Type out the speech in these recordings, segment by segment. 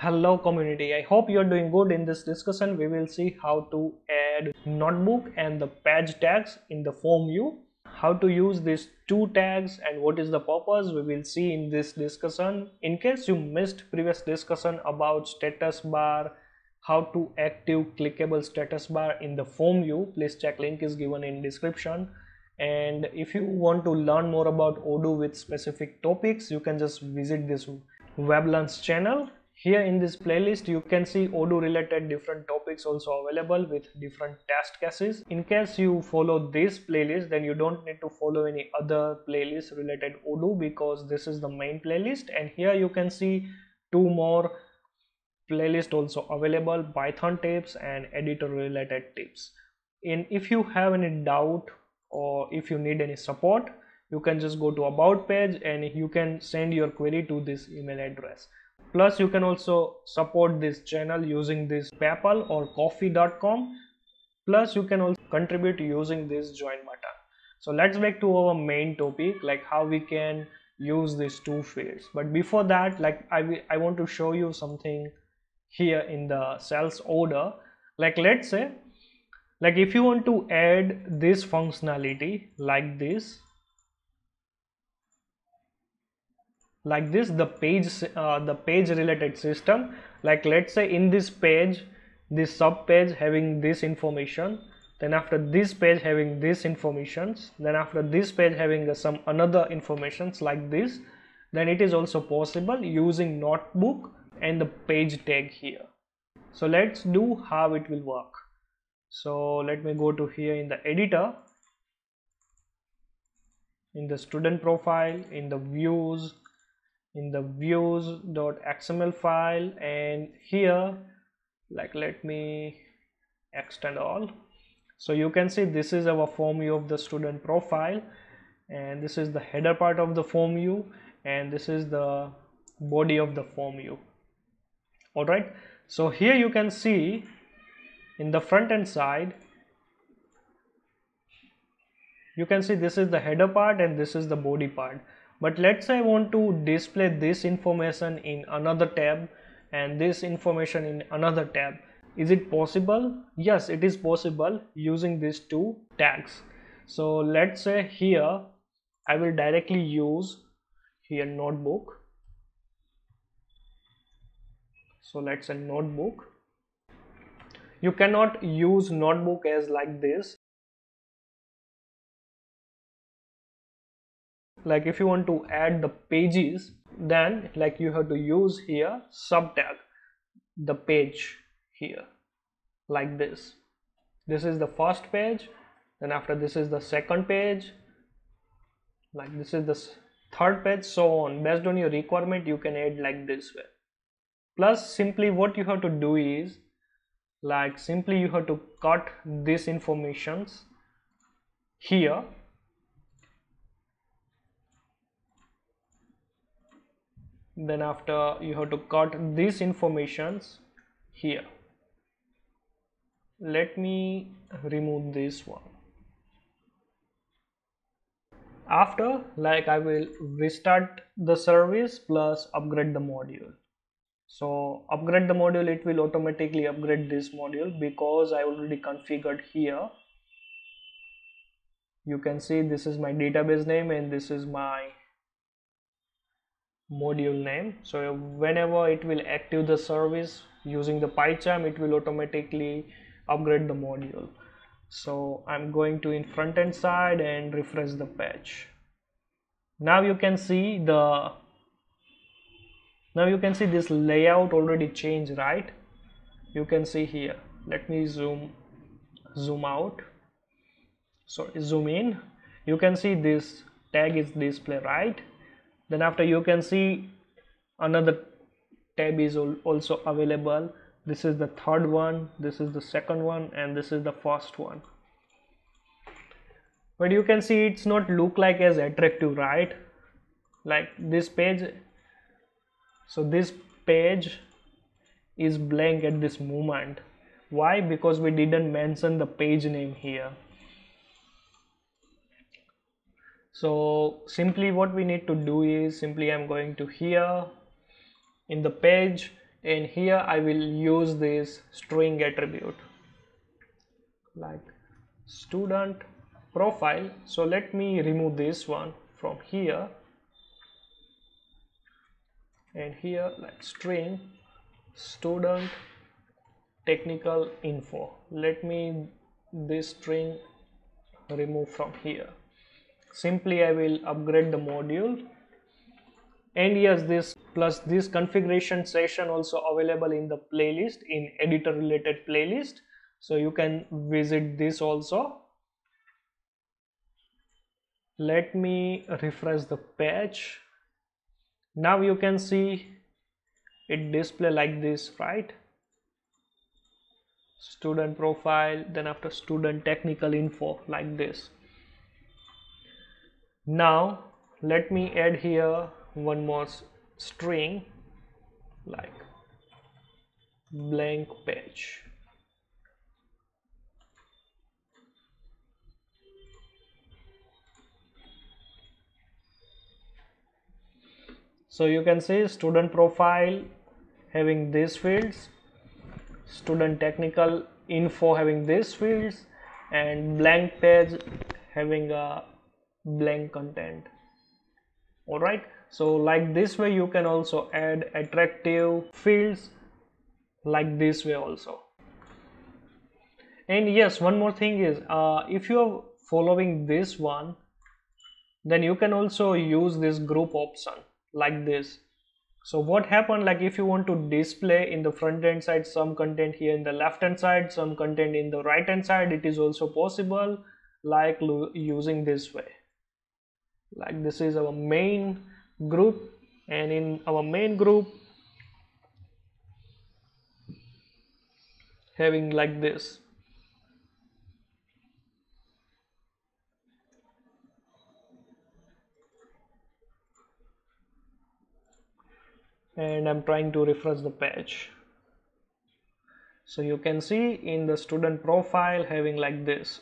Hello community, I hope you are doing good. In this discussion, we will see how to add notebook and the page tags in the form view. How to use these two tags and what is the purpose we will see in this discussion. In case you missed previous discussion about status bar, how to active clickable status bar in the form view, please check link is given in description and if you want to learn more about odoo with specific topics you can just visit this WebLearns channel here in this playlist you can see odoo related different topics also available with different test cases. In case you follow this playlist then you don't need to follow any other playlist related odoo because this is the main playlist. And here you can see two more playlist also available python tips and editor related tips. And if you have any doubt or if you need any support you can just go to about page and you can send your query to this email address plus you can also support this channel using this paypal or ko-fi.com plus you can also contribute using this join button. So let's back to our main topic like how we can use these two fields. But before that like i i want to show you something here in the sales order. Like let's say like if you want to add this functionality like this like this the page uh, the page related system like let's say in this page this sub page having this information then after this page having this informations then after this page having some another informations like this then it is also possible using notebook and the page tag here. So let's do how it will work. So let me go to here in the editor in the student profile in the views in the views.xml file and here like let me extend all. So you can see this is our form view of the student profile and this is the header part of the form view and this is the body of the form view all right so here you can see in the front end side you can see this is the header part and this is the body part but let's say I want to display this information in another tab and this information in another tab. Is it possible? Yes it is possible using these two tags. So let's say here I will directly use here notebook. So let's say notebook. You cannot use notebook as like this like if you want to add the pages then like you have to use here sub tag the page here like this. This is the first page then after this is the second page like this is the third page so on. Based on your requirement you can add like this way. Plus simply what you have to do is like simply you have to cut these informations here then after you have to cut these informations here. Let me remove this one. After like I will restart the service plus upgrade the module. So upgrade the module it will automatically upgrade this module because I already configured here. You can see this is my database name and this is my module name. So whenever it will active the service using the PyCharm it will automatically upgrade the module. So I'm going to in front end side and refresh the page now you can see the now you can see this layout already changed right? You can see here. Let me zoom zoom out. So zoom in. You can see this tag is display right then after you can see another tab is also available. This is the third one this is the second one and this is the first one. But you can see it's not look like as attractive right? Like this page so this page is blank at this moment. Why? Because we didn't mention the page name here so simply what we need to do is simply i'm going to here in the page and here I will use this string attribute like student profile. So let me remove this one from here and here like string student technical info. Let me this string remove from here simply I will upgrade the module. And yes this plus this configuration session also available in the playlist in editor related playlist. So you can visit this also. Let me refresh the page. Now you can see it display like this right? Student profile then after student technical info like this now let me add here one more string like blank page. So you can see student profile having these fields student technical info having these fields and blank page having a blank content. All right? So like this way you can also add attractive fields like this way also. And yes one more thing is uh, if you are following this one then you can also use this group option like this. So what happened like if you want to display in the front end side some content here in the left hand side some content in the right hand side it is also possible like using this way like this is our main group and in our main group having like this. And I'm trying to refresh the page. So you can see in the student profile having like this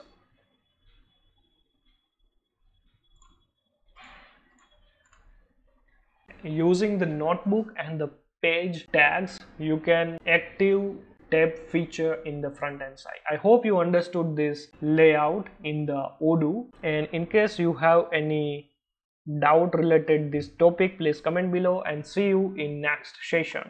using the notebook and the page tags you can active tab feature in the front end side. I hope you understood this layout in the odoo. And in case you have any doubt related this topic please comment below and see you in next session